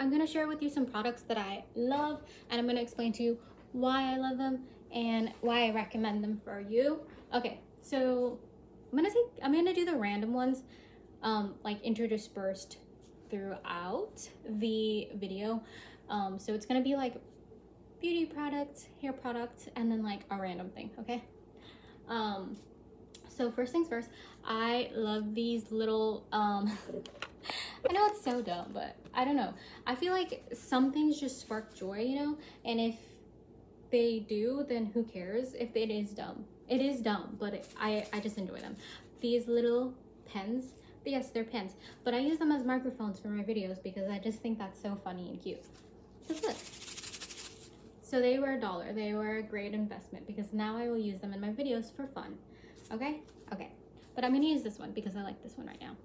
I'm gonna share with you some products that I love and I'm gonna explain to you why I love them and why I recommend them for you. Okay, so I'm gonna take, I'm gonna do the random ones um, like interdispersed throughout the video. Um, so it's gonna be like beauty products, hair products, and then like a random thing, okay? Um, so first things first, I love these little, um, I know it's so dumb, but I don't know. I feel like some things just spark joy, you know? And if they do, then who cares if it is dumb? It is dumb, but it, I, I just enjoy them. These little pens, yes, they're pens, but I use them as microphones for my videos because I just think that's so funny and cute. Just look. So they were a dollar. They were a great investment because now I will use them in my videos for fun. Okay? Okay. But I'm gonna use this one because I like this one right now.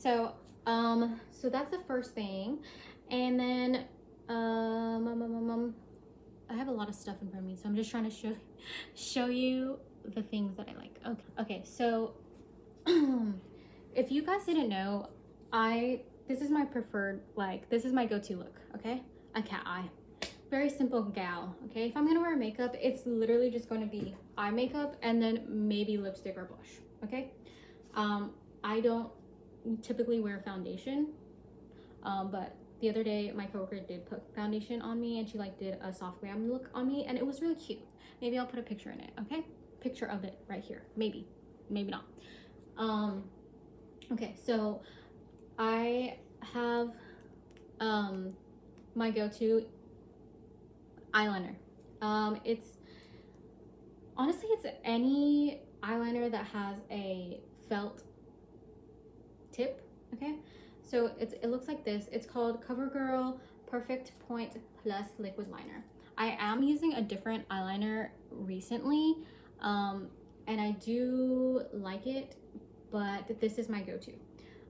So, um, so that's the first thing. And then, um, um, um, um, I have a lot of stuff in front of me, so I'm just trying to show, show you the things that I like. Okay, okay. So, if you guys didn't know, I this is my preferred like this is my go-to look. Okay, a cat eye. Very simple gal. Okay, if I'm gonna wear makeup, it's literally just to be eye makeup and then maybe lipstick or blush. Okay, um, I don't typically wear foundation, um, but the other day my coworker did put foundation on me and she like did a soft glam look on me and it was really cute. Maybe I'll put a picture in it. Okay, picture of it right here. Maybe, maybe not. Um, okay, so I have um, my go-to eyeliner. Um, it's honestly, it's any eyeliner that has a felt tip, okay? So it's, it looks like this. It's called CoverGirl Perfect Point Plus Liquid Liner. I am using a different eyeliner recently, um, and I do like it but this is my go-to.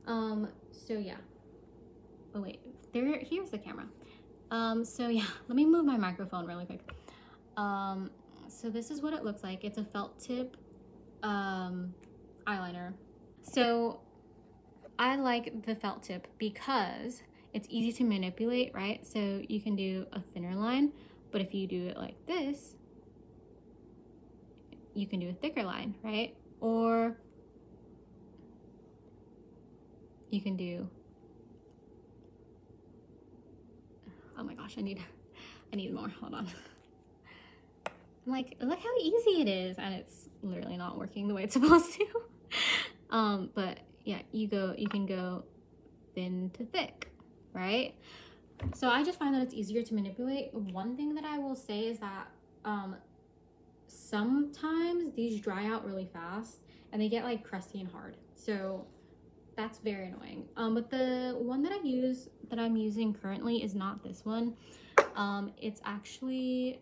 Um, so yeah. Oh wait, there, here's the camera. Um, so yeah, let me move my microphone really quick. Um, so this is what it looks like. It's a felt tip um, eyeliner. So I like the felt tip because it's easy to manipulate, right? So you can do a thinner line, but if you do it like this, you can do a thicker line, right? Or you can do oh my gosh i need i need more hold on I'm like look how easy it is and it's literally not working the way it's supposed to um but yeah you go you can go thin to thick right so i just find that it's easier to manipulate one thing that i will say is that um sometimes these dry out really fast and they get like crusty and hard so that's very annoying. Um, but the one that I use, that I'm using currently is not this one. Um, it's actually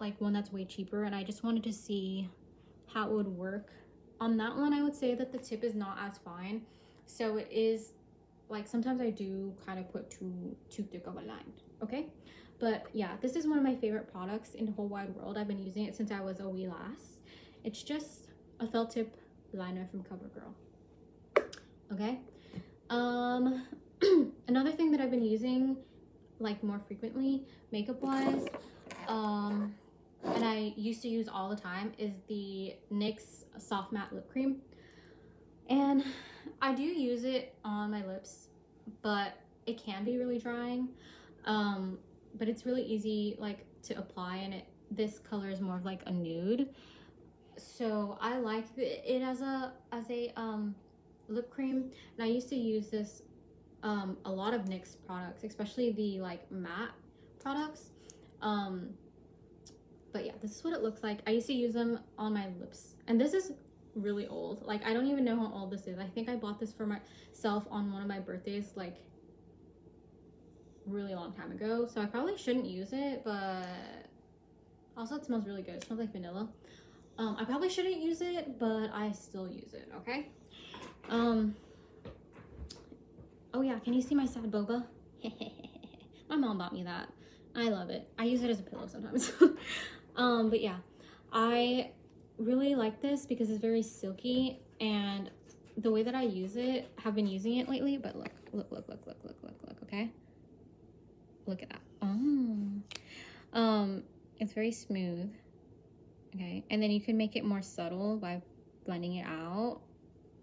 like one that's way cheaper and I just wanted to see how it would work. On that one, I would say that the tip is not as fine. So it is like sometimes I do kind of put too too thick of a line, okay? But yeah, this is one of my favorite products in the whole wide world. I've been using it since I was a wee lass. It's just a felt tip liner from CoverGirl okay um another thing that i've been using like more frequently makeup wise um and i used to use all the time is the nyx soft matte lip cream. And i do use it on my lips but it can be really drying um but it's really easy like to apply and it this color is more of like a nude. So i like it as a as a um lip cream and I used to use this um, a lot of NYX products especially the like matte products. Um, but yeah this is what it looks like I used to use them on my lips and this is really old like I don't even know how old this is I think I bought this for myself on one of my birthdays like really long time ago so I probably shouldn't use it but also it smells really good it smells like vanilla um, I probably shouldn't use it but I still use it okay um. Oh yeah, can you see my sad boba? my mom bought me that. I love it. I use it as a pillow sometimes. um, but yeah, I really like this because it's very silky and the way that I use it, have been using it lately, but look, look, look, look, look, look, look, look, okay? Look at that. Oh. Um, it's very smooth. Okay, and then you can make it more subtle by blending it out.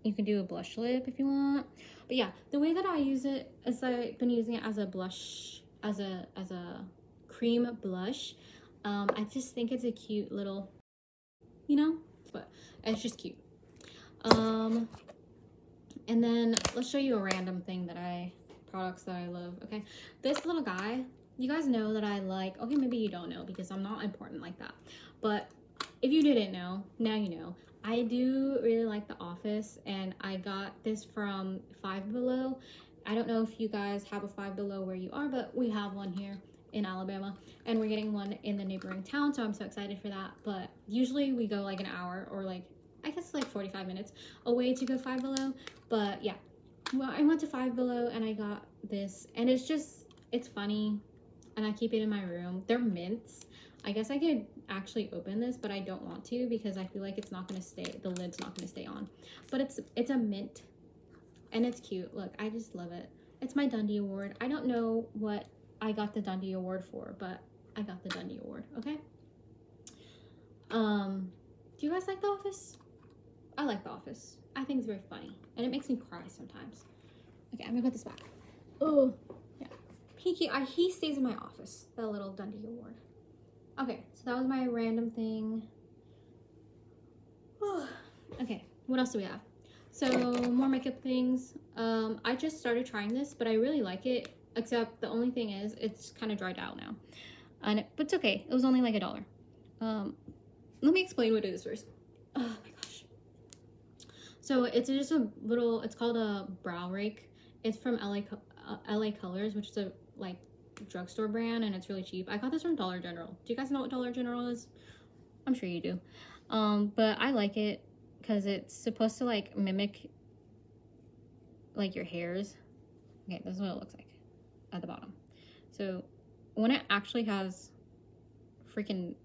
You can do a blush lip if you want. But yeah, the way that I use it is I've been using it as a blush, as a as a cream blush. Um, I just think it's a cute little, you know, but it's just cute. Um, and then let's show you a random thing that I, products that I love, okay? This little guy, you guys know that I like, okay, maybe you don't know because I'm not important like that. But if you didn't know, now you know. I do really like The Office and I got this from Five Below. I don't know if you guys have a Five Below where you are, but we have one here in Alabama and we're getting one in the neighboring town so I'm so excited for that but usually we go like an hour or like I guess like 45 minutes away to go Five Below but yeah well I went to Five Below and I got this and it's just it's funny and I keep it in my room they're mints I guess I could actually open this, but I don't want to because I feel like it's not to stay, the lid's not to stay on. But it's it's a mint and it's cute. Look, I just love it. It's my Dundie Award. I don't know what I got the Dundie Award for, but I got the Dundie Award, okay? Um, do you guys like The Office? I like The Office. I think it's very funny and it makes me cry sometimes. Okay, I'm gonna put this back. Oh, yeah. He, I, he stays in my office, the little Dundie Award. Okay, so that was my random thing. okay, what else do we have? So more makeup things. Um, I just started trying this, but I really like it. Except the only thing is, it's kind of dried out now, and it, but it's okay. It was only like a dollar. Um, let me explain what it is first. Oh my gosh. So it's just a little. It's called a brow rake. It's from LA uh, LA Colors, which is a like drugstore brand and it's really cheap. I got this from Dollar General. Do you guys know what Dollar General is? I'm sure you do. Um, but I like it because it's supposed to like mimic like your hairs. Okay, this is what it looks like at the bottom. So when it actually has freaking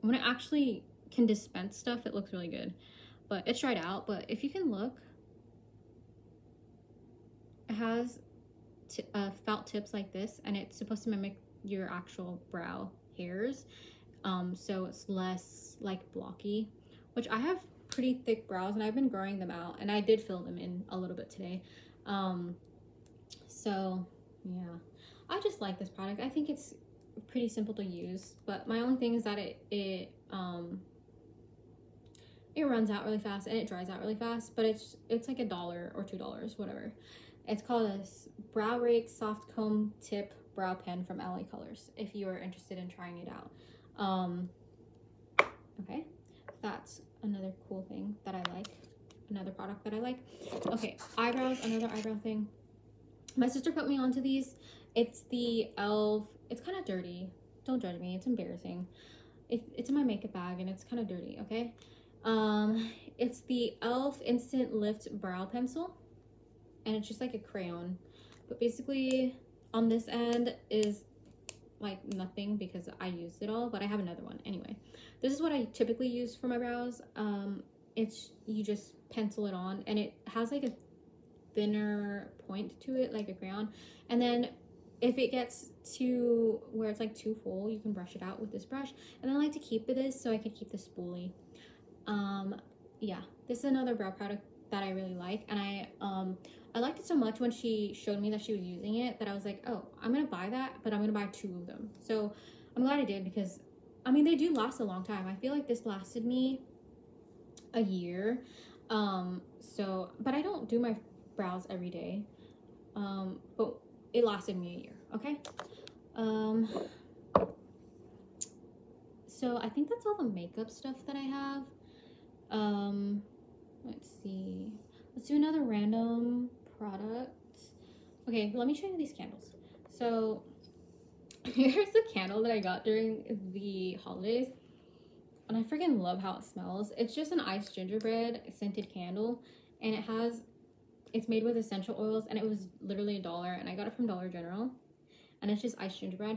when it actually can dispense stuff, it looks really good. But it's dried out, but if you can look, it has uh, felt tips like this and it's supposed to mimic your actual brow hairs um, so it's less like blocky which I have pretty thick brows and I've been growing them out and I did fill them in a little bit today um, so yeah I just like this product I think it's pretty simple to use but my only thing is that it it um it runs out really fast and it dries out really fast but it's it's like a dollar or two dollars whatever it's called a Brow Rake Soft Comb Tip Brow Pen from LA Colors if you are interested in trying it out. Um, okay, that's another cool thing that I like. Another product that I like. Okay, eyebrows, another eyebrow thing. My sister put me onto these. It's the e.l.f. It's kind of dirty. Don't judge me. It's embarrassing. It, it's in my makeup bag and it's kind of dirty, okay? Um, it's the e.l.f. Instant Lift Brow Pencil and it's just like a crayon but basically on this end is like nothing because I used it all but I have another one anyway this is what I typically use for my brows um it's you just pencil it on and it has like a thinner point to it like a crayon and then if it gets to where it's like too full you can brush it out with this brush and I like to keep this so I can keep the spoolie um yeah this is another brow product that I really like and I um I liked it so much when she showed me that she was using it that I was like, oh, I'm gonna buy that, but I'm gonna buy two of them. So I'm glad I did because I mean they do last a long time. I feel like this lasted me a year. Um, so but I don't do my brows every day. Um, but it lasted me a year, okay? Um so I think that's all the makeup stuff that I have. Um let's see. Let's do another random product. Okay, let me show you these candles. So here's the candle that I got during the holidays. And I freaking love how it smells. It's just an iced gingerbread scented candle. And it has, it's made with essential oils. And it was literally a dollar. And I got it from Dollar General. And it's just iced gingerbread.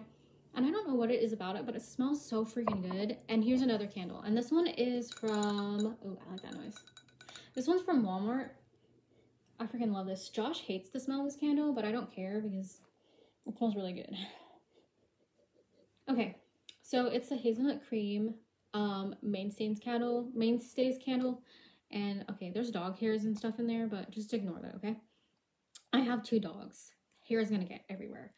And I don't know what it is about it, but it smells so freaking good. And here's another candle. And this one is from, oh, I like that noise. This one's from Walmart I freaking love this. Josh hates the smell of this candle, but I don't care because it smells really good. Okay, so it's the hazelnut cream um mainstays candle, mainstays candle. And okay, there's dog hairs and stuff in there, but just ignore that, okay? I have two dogs. Hair is gonna get everywhere.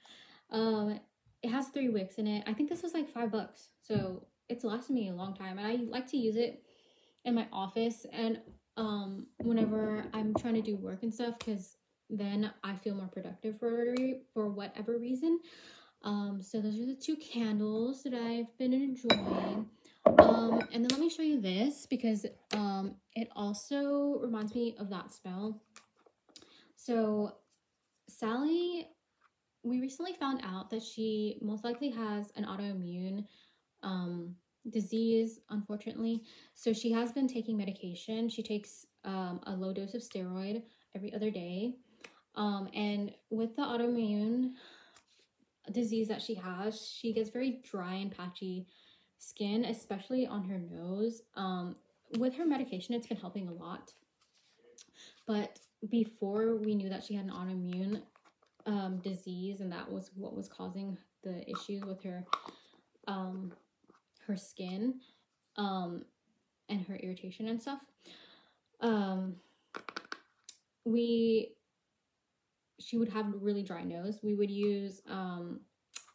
Um, it has three wicks in it. I think this was like five bucks. So it's lasted me a long time. And I like to use it in my office and um whenever I'm trying to do work and stuff because then I feel more productive for for whatever reason. Um, so those are the two candles that I've been enjoying. Um, and then let me show you this because um, it also reminds me of that spell. So Sally, we recently found out that she most likely has an autoimmune um, disease, unfortunately. So she has been taking medication. She takes um, a low dose of steroid every other day. Um, and with the autoimmune disease that she has, she gets very dry and patchy skin, especially on her nose. Um, with her medication, it's been helping a lot. But before we knew that she had an autoimmune um, disease and that was what was causing the issues with her um, her skin um, and her irritation and stuff, um, we she would have really dry nose. We would use um,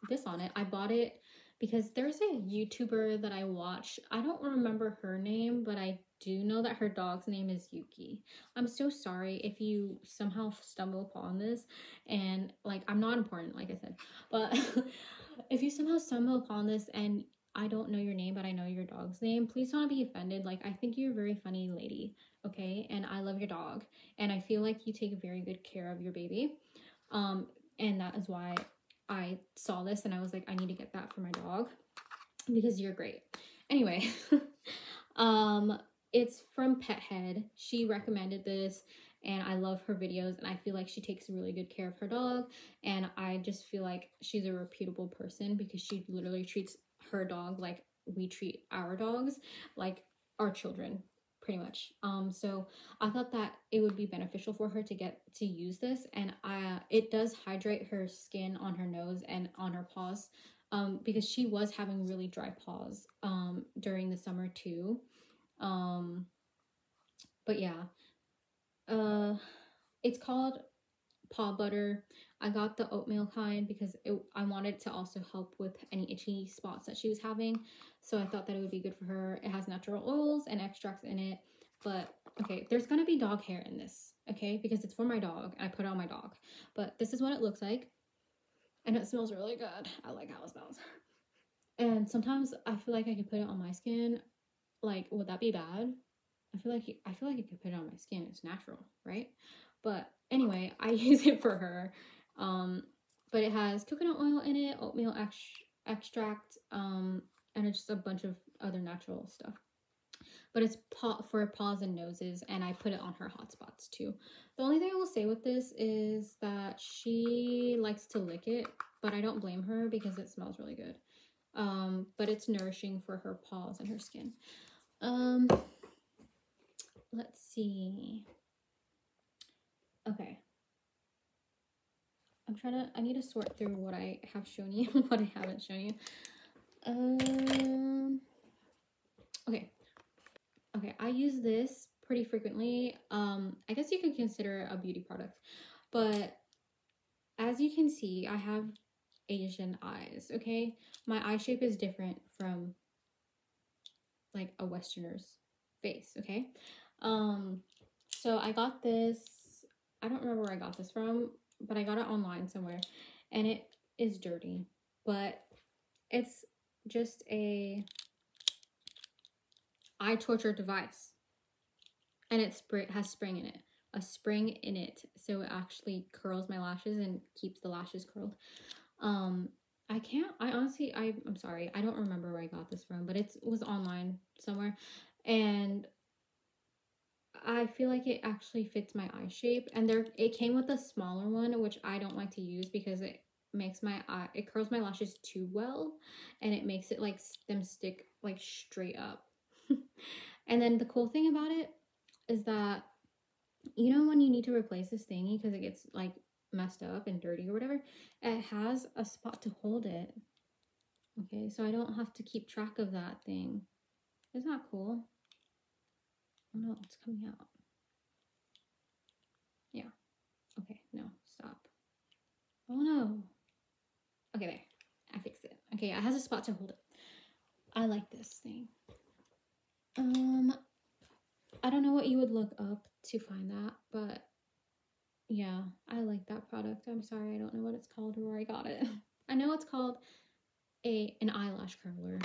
this on it. I bought it because there's a YouTuber that I watch. I don't remember her name, but I do know that her dog's name is Yuki. I'm so sorry if you somehow stumble upon this and like I'm not important like I said. But if you somehow stumble upon this and I don't know your name, but I know your dog's name. Please don't be offended. Like, I think you're a very funny lady, okay? And I love your dog. And I feel like you take very good care of your baby. Um, and that is why I saw this and I was like, I need to get that for my dog because you're great. Anyway, um, it's from Pet Head. She recommended this and I love her videos and I feel like she takes really good care of her dog and I just feel like she's a reputable person because she literally treats her dog like we treat our dogs, like our children, pretty much. Um, so I thought that it would be beneficial for her to get to use this, and I it does hydrate her skin on her nose and on her paws, um, because she was having really dry paws um during the summer too. Um, but yeah, uh, it's called paw butter. I got the oatmeal kind because it, I wanted to also help with any itchy spots that she was having. So I thought that it would be good for her. It has natural oils and extracts in it. But okay, there's to be dog hair in this, okay? Because it's for my dog. I put it on my dog. But this is what it looks like. And it smells really good. I like how it smells. And sometimes I feel like I could put it on my skin. Like, would that be bad? I feel like I feel like I could put it on my skin. It's natural, right? But anyway, I use it for her. Um, but it has coconut oil in it, oatmeal ex extract, um, and it's just a bunch of other natural stuff. But it's for paws and noses, and I put it on her hot spots too. The only thing I will say with this is that she likes to lick it, but I don't blame her because it smells really good. Um, but it's nourishing for her paws and her skin. Um, let's see. Okay. I'm trying to, I need to sort through what I have shown you, and what I haven't shown you. Um, okay. Okay, I use this pretty frequently. Um, I guess you could consider it a beauty product, but as you can see, I have Asian eyes, okay? My eye shape is different from like a Westerner's face, okay? Um, so I got this I don't remember where I got this from, but I got it online somewhere. And it is dirty, but it's just a eye torture device. And it has spring in it. A spring in it. So it actually curls my lashes and keeps the lashes curled. Um I can't I honestly I I'm sorry. I don't remember where I got this from, but it was online somewhere. And I feel like it actually fits my eye shape. And there it came with a smaller one, which I don't like to use because it makes my eye it curls my lashes too well and it makes it like them stick like straight up. and then the cool thing about it is that you know when you need to replace this thingy because it gets like messed up and dirty or whatever, it has a spot to hold it. Okay, so I don't have to keep track of that thing. Isn't that cool? Oh no, it's coming out. Yeah. Okay, no, stop. Oh no. Okay, there. I fixed it. Okay, it has a spot to hold it. I like this thing. Um, I don't know what you would look up to find that, but yeah, I like that product. I'm sorry, I don't know what it's called or where I got it. I know it's called a an eyelash curler,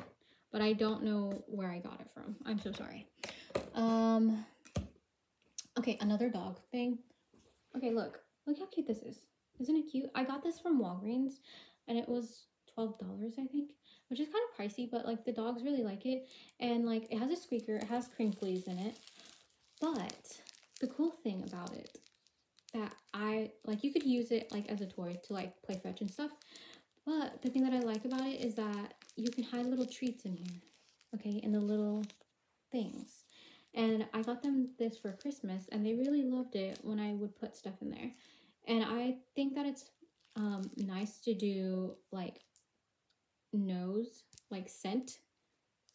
but I don't know where I got it from. I'm so sorry. Um, okay, another dog thing. Okay, look, look how cute this is. Isn't it cute? I got this from Walgreens, and it was twelve dollars, I think, which is kind of pricey, but like the dogs really like it, and like it has a squeaker, it has crinklies in it, but the cool thing about it that I like you could use it like as a toy to like play fetch and stuff. But the thing that I like about it is that you can hide little treats in here. Okay, in the little things. And I got them this for Christmas and they really loved it when I would put stuff in there. And I think that it's um nice to do like nose, like scent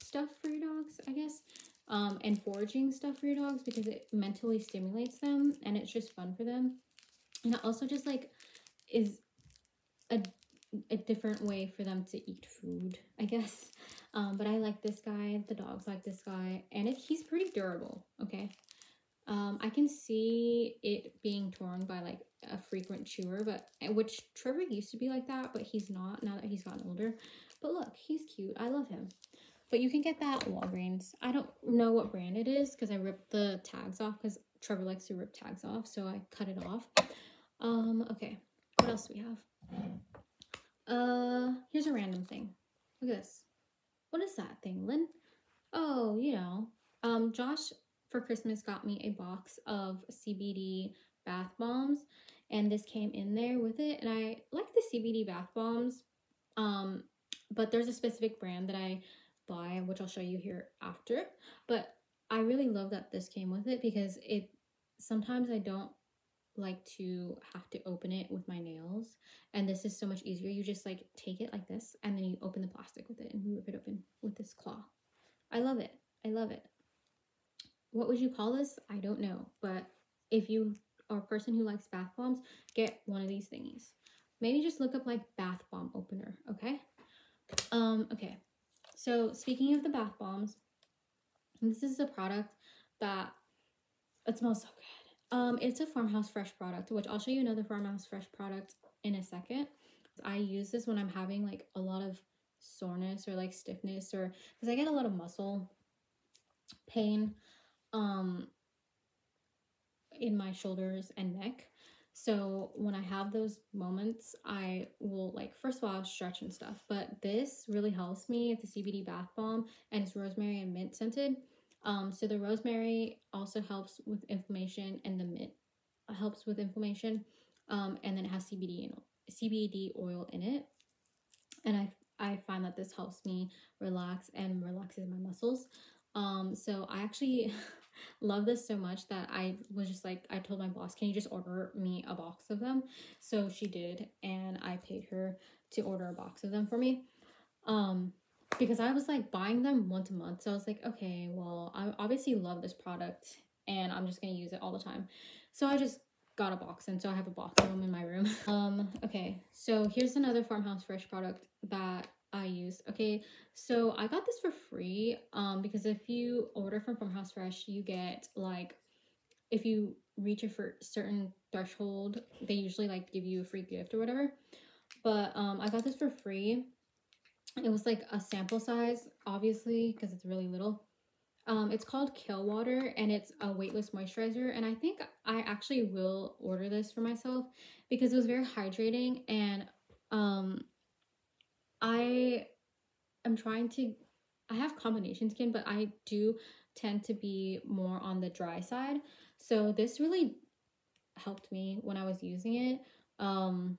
stuff for your dogs, I guess um, and foraging stuff for your dogs because it mentally stimulates them and it's just fun for them. And it also just like is a, a different way for them to eat food, I guess. Um, but I like this guy, the dogs like this guy, and it, he's pretty durable, okay? Um, I can see it being torn by like a frequent chewer, but which Trevor used to be like that, but he's not now that he's gotten older. But look, he's cute. I love him. But you can get that at Walgreens. I don't know what brand it is because I ripped the tags off because Trevor likes to rip tags off. So I cut it off. Um, okay. What else do we have? Uh, here's a random thing. Look at this. What is that thing, Lin? Oh, you know. Um, Josh for Christmas got me a box of CBD bath bombs and this came in there with it and I like the CBD bath bombs um but there's a specific brand that I buy, which I'll show you here after. But I really love that this came with it because it sometimes I don't like to have to open it with my nails. And this is so much easier. You just like take it like this and then you open the plastic with it and rip it open with this claw. I love it. I love it. What would you call this? I don't know. But if you are a person who likes bath bombs get one of these thingies. Maybe just look up like bath bomb opener okay? Um okay. So speaking of the bath bombs, this is a product that it smells so good. Um, it's a Farmhouse Fresh product, which I'll show you another Farmhouse Fresh product in a second. I use this when I'm having like a lot of soreness or like stiffness or because I get a lot of muscle pain um in my shoulders and neck so when I have those moments, I will like, first of all, I'll stretch and stuff, but this really helps me. It's a CBD bath bomb and it's rosemary and mint scented. Um, so the rosemary also helps with inflammation and the mint helps with inflammation. Um, and then it has CBD and CBD oil in it. And I, I find that this helps me relax and relaxes my muscles. Um, so I actually love this so much that I was just like, I told my boss, can you just order me a box of them? So she did, and I paid her to order a box of them for me. Um, because I was like buying them once a month. So I was like, okay, well, I obviously love this product and I'm just gonna use it all the time. So I just got a box and so I have a box of them in my room. Um, okay, so here's another Farmhouse Fresh product that I use. Okay, so I got this for free um, because if you order from Farmhouse Fresh, you get like, if you reach a certain threshold, they usually like give you a free gift or whatever. But um, I got this for free. It was like a sample size, obviously, because it's really little. Um, it's called Kale Water and it's a weightless moisturizer. And I think I actually will order this for myself because it was very hydrating and um, I am trying to I have combination skin, but I do tend to be more on the dry side. So this really helped me when I was using it. Um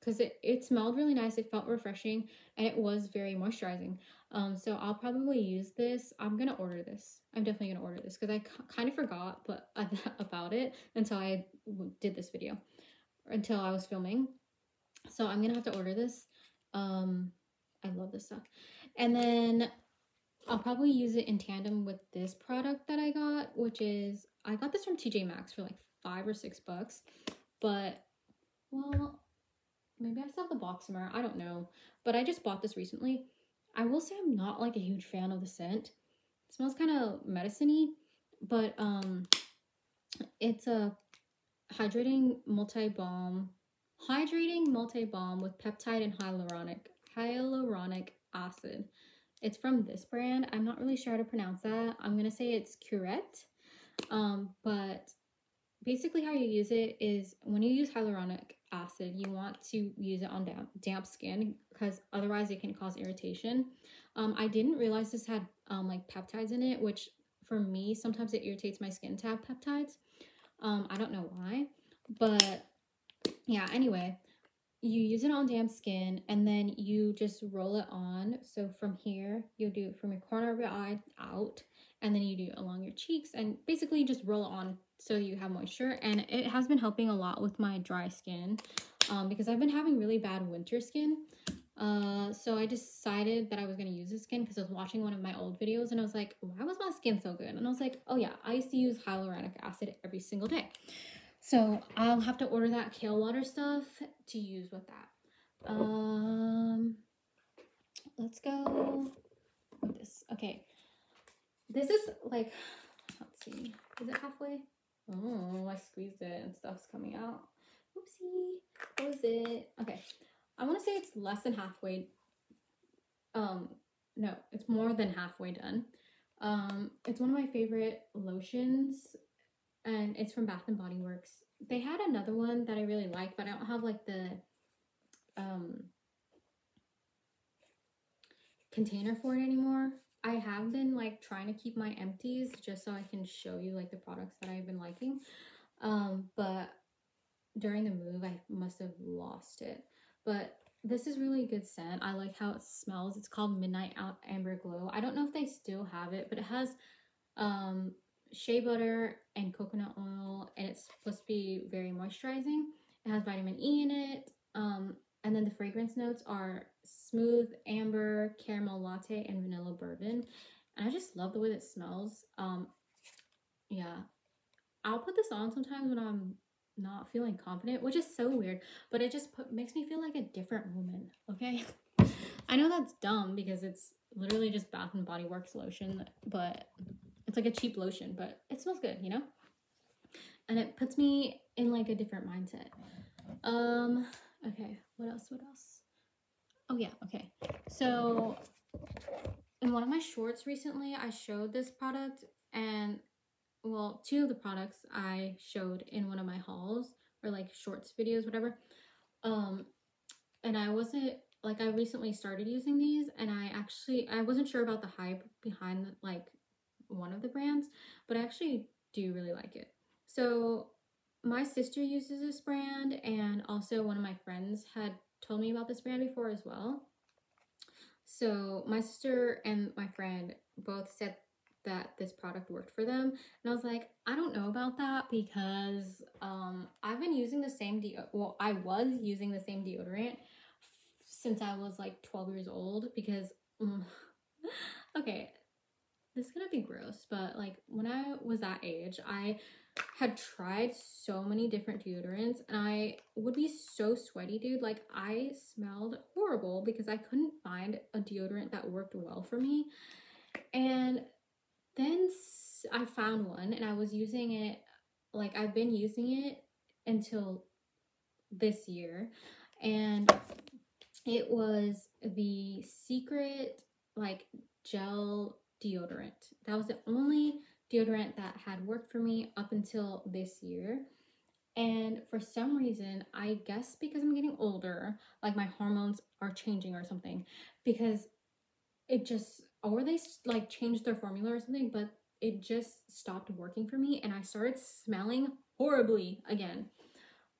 because it, it smelled really nice, it felt refreshing, and it was very moisturizing. Um, so I'll probably use this. I'm gonna order this. I'm definitely gonna order this because I kind of forgot but about it until I did this video, until I was filming. So I'm gonna have to order this. Um, I love this stuff. And then I'll probably use it in tandem with this product that I got, which is I got this from TJ Maxx for like five or six bucks. But well, maybe I still have the box somewhere. I don't know. But I just bought this recently. I will say I'm not like a huge fan of the scent. It smells kind of medicine-y, but um it's a hydrating multi-balm hydrating multi-balm with peptide and hyaluronic hyaluronic acid. It's from this brand. I'm not really sure how to pronounce that. I'm going to say it's Curette. Um, but basically how you use it is when you use hyaluronic acid, you want to use it on damp, damp skin because otherwise it can cause irritation. Um, I didn't realize this had um, like peptides in it, which for me, sometimes it irritates my skin to have peptides. Um, I don't know why, but yeah, anyway, you use it on damp skin and then you just roll it on. So from here, you'll do it from your corner of your eye out and then you do it along your cheeks and basically just roll it on so you have moisture. And it has been helping a lot with my dry skin um, because I've been having really bad winter skin. Uh, so I decided that I was going to use this skin because I was watching one of my old videos and I was like, why was my skin so good? And I was like, oh yeah, I used to use hyaluronic acid every single day. So I'll have to order that kale water stuff to use with that. Um, let's go with this. Okay. This is like, let's see, is it halfway? Oh, I squeezed it and stuff's coming out. Oopsie. What was it? Okay. I want to say it's less than halfway. Um, no, it's more than halfway done. Um, it's one of my favorite lotions and it's from Bath and Body Works. They had another one that I really like, but I don't have like the um container for it anymore. I have been like trying to keep my empties just so I can show you like the products that I've been liking. Um, but during the move, I must have lost it. But this is really good scent. I like how it smells. It's called Midnight Amber Glow. I don't know if they still have it, but it has um shea butter and coconut oil and it's supposed to be very moisturizing. It has vitamin E in it. Um, and then the fragrance notes are smooth amber, caramel latte, and vanilla bourbon. And I just love the way that smells. Um, yeah, I'll put this on sometimes when I'm not feeling confident, which is so weird, but it just put, makes me feel like a different woman, okay? I know that's dumb because it's literally just Bath and Body Works lotion, but it's like a cheap lotion, but it smells good, you know? And it puts me in like a different mindset. Um, okay, what else? What else? Oh yeah, okay. So in one of my shorts recently, I showed this product and well, two of the products I showed in one of my hauls or like shorts videos, whatever. Um, and I wasn't like I recently started using these and I actually I wasn't sure about the hype behind like one of the brands, but I actually do really like it. So my sister uses this brand and also one of my friends had told me about this brand before as well. So my sister and my friend both said that this product worked for them and I was like I don't know about that because um I've been using the same de well I was using the same deodorant since I was like 12 years old because um, okay this is gonna be gross, but like when I was that age, I had tried so many different deodorants and I would be so sweaty, dude. Like I smelled horrible because I couldn't find a deodorant that worked well for me. And then I found one and I was using it, like I've been using it until this year. And it was the secret like gel deodorant. That was the only deodorant that had worked for me up until this year. And for some reason, I guess because I'm getting older, like my hormones are changing or something, because it just, or they like changed their formula or something, but it just stopped working for me and I started smelling horribly again.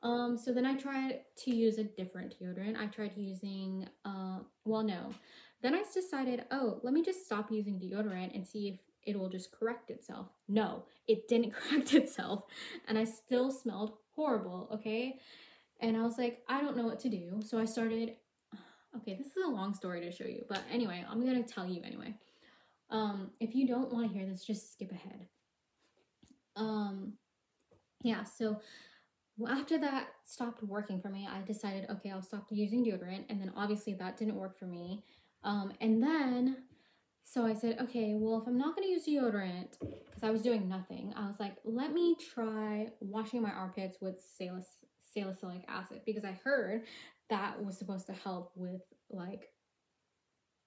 Um, so then I tried to use a different deodorant. I tried using, uh, well, no. Then I decided, oh, let me just stop using deodorant and see if it will just correct itself. No, it didn't correct itself. And I still smelled horrible, okay? And I was like, I don't know what to do. So I started, okay, this is a long story to show you. But anyway, I'm to tell you anyway. Um, if you don't want to hear this, just skip ahead. Um, yeah, so after that stopped working for me, I decided, okay, I'll stop using deodorant. And then obviously that didn't work for me. Um, and then, so I said, okay, well, if I'm not going to use deodorant, because I was doing nothing, I was like, let me try washing my armpits with salicylic acid because I heard that was supposed to help with like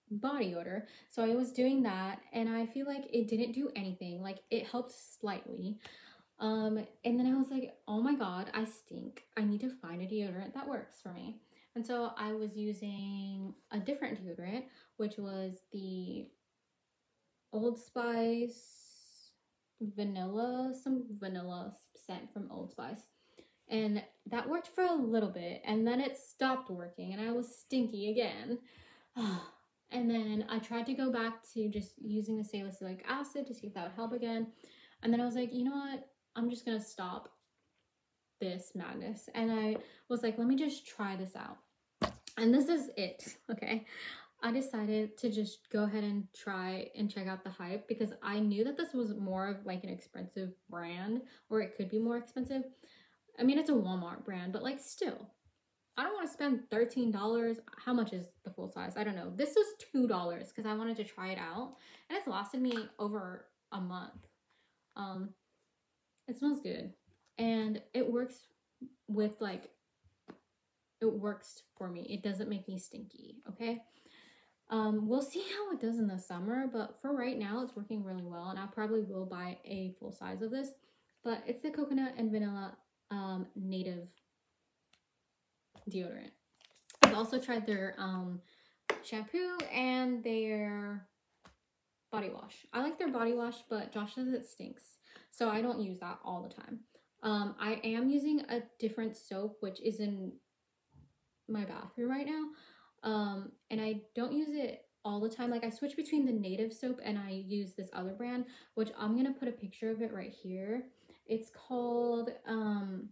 body odor. So I was doing that and I feel like it didn't do anything. Like it helped slightly. Um, and then I was like, oh my God, I stink. I need to find a deodorant that works for me. And so I was using a different deodorant, which was the Old Spice vanilla, some vanilla scent from Old Spice. And that worked for a little bit and then it stopped working and I was stinky again. and then I tried to go back to just using the salicylic acid to see if that would help again. And then I was like, you know what? I'm just gonna stop this madness. And I was like, let me just try this out. And this is it, okay? I decided to just go ahead and try and check out the hype because I knew that this was more of like an expensive brand or it could be more expensive. I mean, it's a Walmart brand, but like still, I don't want to spend $13. How much is the full size? I don't know. This was $2 because I wanted to try it out and it's lasted me over a month. Um, it smells good and it works with like it works for me. It doesn't make me stinky, okay? Um, we'll see how it does in the summer, but for right now, it's working really well, and I probably will buy a full size of this. But it's the coconut and vanilla um, native deodorant. I've also tried their um, shampoo and their body wash. I like their body wash, but Josh says it stinks. So I don't use that all the time. Um, I am using a different soap, which is in my bathroom right now. Um, and I don't use it all the time. Like I switch between the native soap and I use this other brand, which I'm going to put a picture of it right here. It's called um,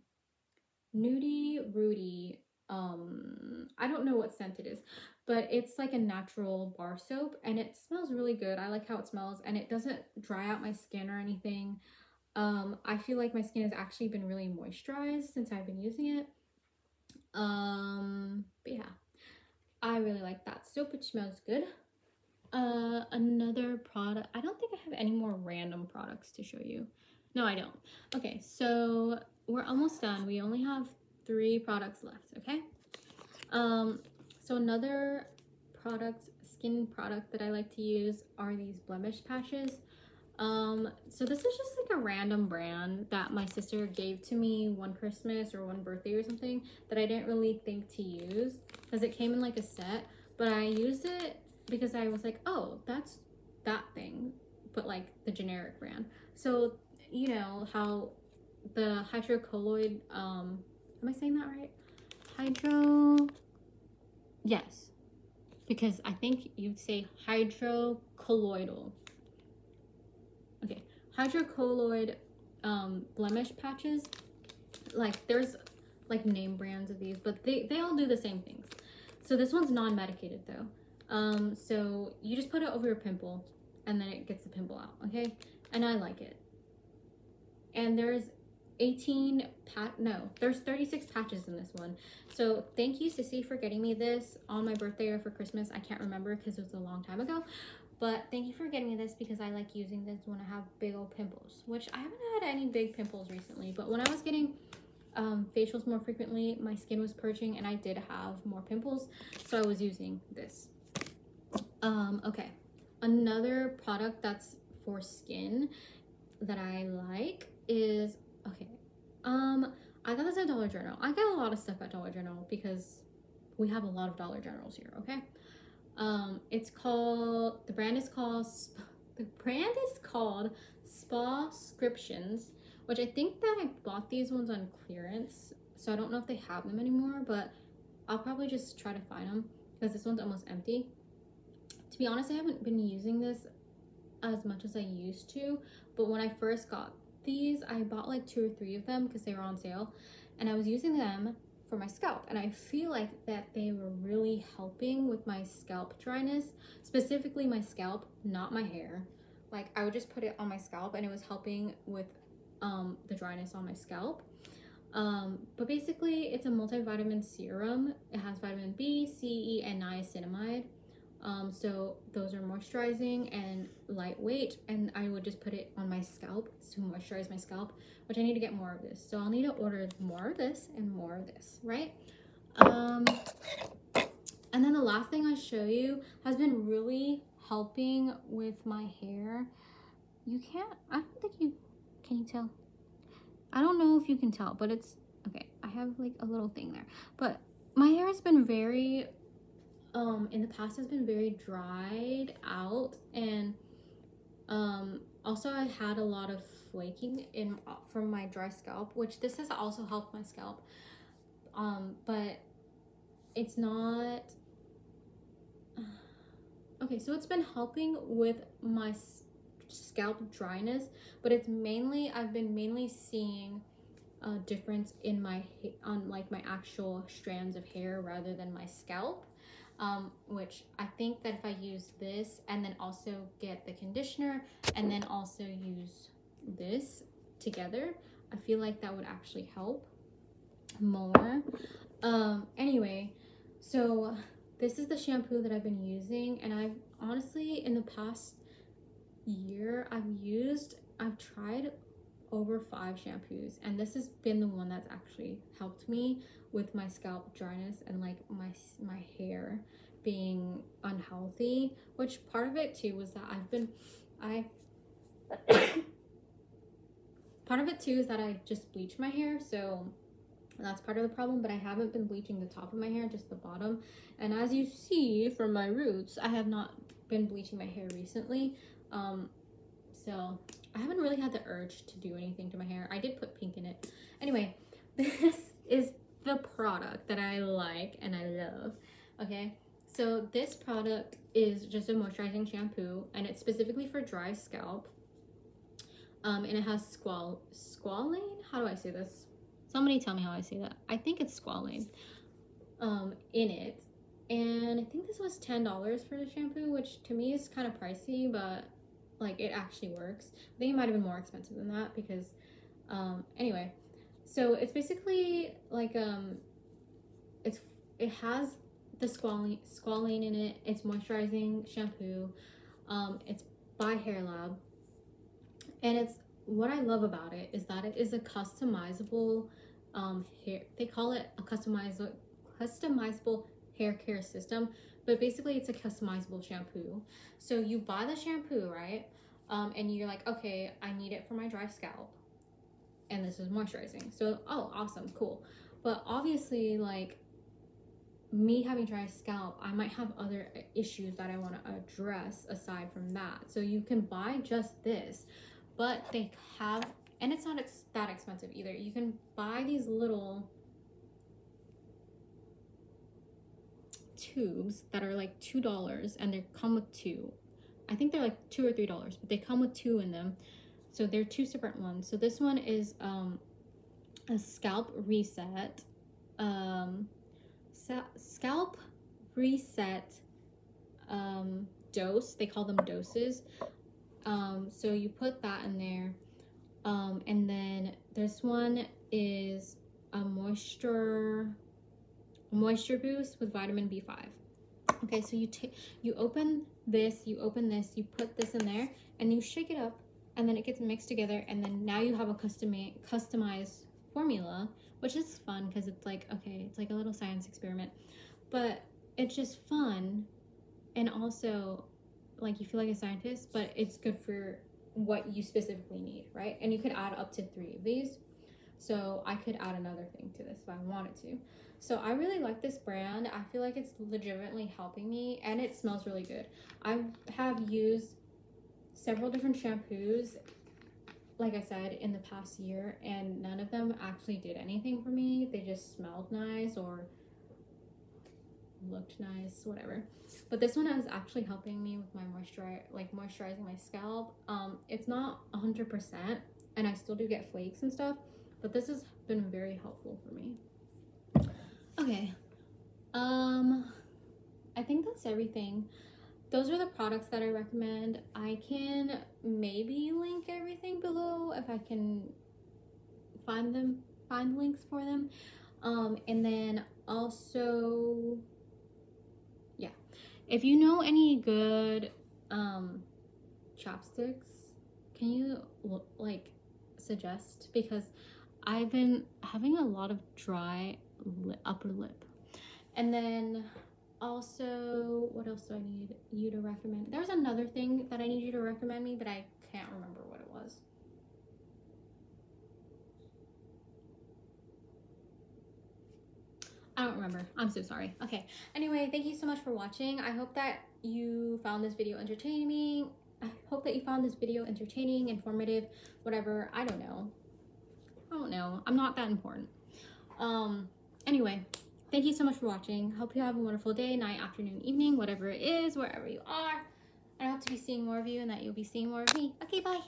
Nudie Rudy. Um, I don't know what scent it is, but it's like a natural bar soap and it smells really good. I like how it smells and it doesn't dry out my skin or anything. Um, I feel like my skin has actually been really moisturized since I've been using it. Um, but yeah, I really like that soap. It smells good. Uh, another product. I don't think I have any more random products to show you. No, I don't. Okay, so we're almost done. We only have three products left, okay? Um, so another product, skin product that I like to use are these blemish patches. Um, so this is just like a random brand that my sister gave to me one Christmas or one birthday or something that I didn't really think to use because it came in like a set, but I used it because I was like, oh, that's that thing, but like the generic brand. So, you know, how the hydrocolloid, um, am I saying that right? Hydro, yes, because I think you'd say hydrocolloidal hydrocolloid um, blemish patches like there's like name brands of these but they they all do the same things. So this one's non-medicated though. Um so you just put it over your pimple and then it gets the pimple out okay? And i like it. And there's 18 pat no there's 36 patches in this one. So thank you sissy for getting me this on my birthday or for christmas. I can't remember because it was a long time ago but thank you for getting me this because I like using this when I have big old pimples, which I haven't had any big pimples recently. But when I was getting um, facials more frequently, my skin was purging and I did have more pimples. So I was using this. Um, okay, another product that's for skin that I like is, okay, um, I got this at Dollar General. I get a lot of stuff at Dollar General because we have a lot of Dollar Generals here, okay? Um, it's called, the brand is called, the brand is called Spa Scriptions, which I think that I bought these ones on clearance. So I don't know if they have them anymore, but I'll probably just try to find them because this one's almost empty. To be honest, I haven't been using this as much as I used to, but when I first got these, I bought like two or three of them because they were on sale and I was using them for my scalp and I feel like that they were really helping with my scalp dryness, specifically my scalp, not my hair. Like I would just put it on my scalp and it was helping with um, the dryness on my scalp. Um, but basically it's a multivitamin serum. It has vitamin B, C, E, and niacinamide. Um, so those are moisturizing and lightweight and I would just put it on my scalp to moisturize my scalp, which I need to get more of this. So I'll need to order more of this and more of this, right? Um, and then the last thing I show you has been really helping with my hair. You can't, I don't think you, can you tell? I don't know if you can tell, but it's, okay, I have like a little thing there. But my hair has been very um in the past has been very dried out and um also I had a lot of flaking in from my dry scalp which this has also helped my scalp. Um but it's not okay so it's been helping with my scalp dryness but it's mainly I've been mainly seeing a difference in my on like my actual strands of hair rather than my scalp um, which I think that if I use this and then also get the conditioner and then also use this together, I feel like that would actually help more. Um, anyway, so this is the shampoo that I've been using and I've honestly in the past year I've used, I've tried over five shampoos and this has been the one that's actually helped me with my scalp dryness and like my my hair being unhealthy which part of it too was that I've been I part of it too is that I just bleached my hair so that's part of the problem but I haven't been bleaching the top of my hair just the bottom. And as you see from my roots I have not been bleaching my hair recently. Um so I haven't really had the urge to do anything to my hair I did put pink in it anyway this is the product that I like and I love. Okay, so this product is just a moisturizing shampoo and it's specifically for dry scalp. Um, and it has squal squalane. How do I say this? Somebody tell me how I say that. I think it's squalane um, in it. And I think this was $10 for the shampoo, which to me is kind of pricey, but like it actually works. I think it might have been more expensive than that because um, anyway, so it's basically like um it's it has the squalane squalane in it. It's moisturizing shampoo. Um it's by Hair Lab. And it's what I love about it is that it is a customizable um hair they call it a customizable customizable hair care system but basically it's a customizable shampoo so you buy the shampoo right um, and you're like okay i need it for my dry scalp and this is moisturizing. So, oh, awesome, cool. But obviously, like me having dry scalp, I might have other issues that I want to address aside from that. So you can buy just this, but they have, and it's not ex that expensive either. You can buy these little tubes that are like $2 and they come with two. I think they're like two or three dollars, but they come with two in them. So they're two separate ones. So this one is um, a scalp reset. Um, scalp reset um, dose. They call them doses. Um, so you put that in there. Um, and then this one is a moisture moisture boost with vitamin B5. Okay, so you take you open this, you open this, you put this in there, and you shake it up and then it gets mixed together and then now you have a custom customized formula which is fun because it's like okay it's like a little science experiment but it's just fun and also like you feel like a scientist but it's good for what you specifically need right? And you could add up to three of these. So i could add another thing to this if i wanted to so i really like this brand i feel like it's legitimately helping me and it smells really good i have used several different shampoos like I said, in the past year, and none of them actually did anything for me. They just smelled nice or looked nice, whatever. But this one is actually helping me with my moisturizer, like moisturizing my scalp. Um, it's not 100%, and I still do get flakes and stuff, but this has been very helpful for me. Okay, um, I think that's everything those are the products that I recommend. I can maybe link everything below if I can find them, find links for them. Um, and then also, yeah, if you know any good um, chapsticks, can you like suggest? Because I've been having a lot of dry upper lip. And then also, what else do I need you to recommend? There's another thing that I need you to recommend me, but I can't remember what it was. I don't remember. I'm so sorry. Okay. Anyway, thank you so much for watching. I hope that you found this video entertaining. I hope that you found this video entertaining, informative, whatever. I don't know. I don't know. I'm not that important. Um, anyway, Thank you so much for watching. Hope you have a wonderful day, night, afternoon, evening, whatever it is, wherever you are. I hope to be seeing more of you and that you'll be seeing more of me. Okay, bye.